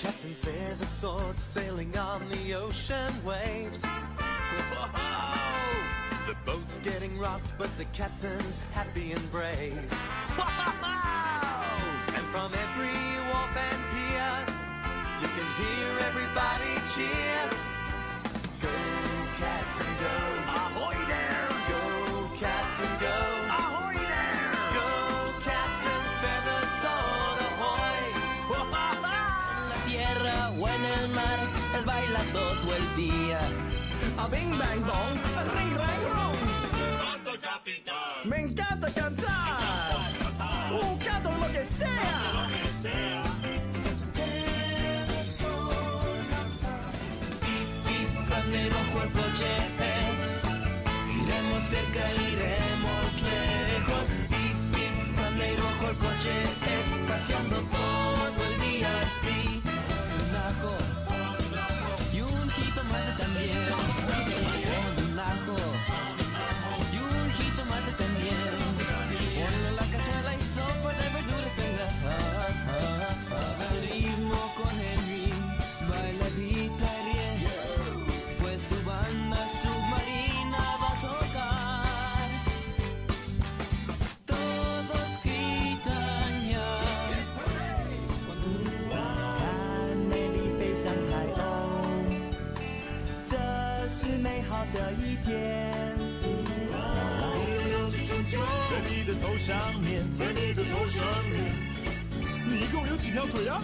Captain Feathersword sailing on the ocean waves. Whoa! The boat's getting rocked, but the captain's happy and brave. Mar, él baila todo el día. A Bing Bang Bong, a Ring Rang Rong. Me encanta cantar. Uh, canto lo que sea. Pip, grande rojo el coche es. Iremos cerca, iremos 的一天。在你的头上面，在你的头上面，你一共有几条腿啊？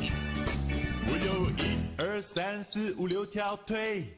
我有一二三四五六条腿，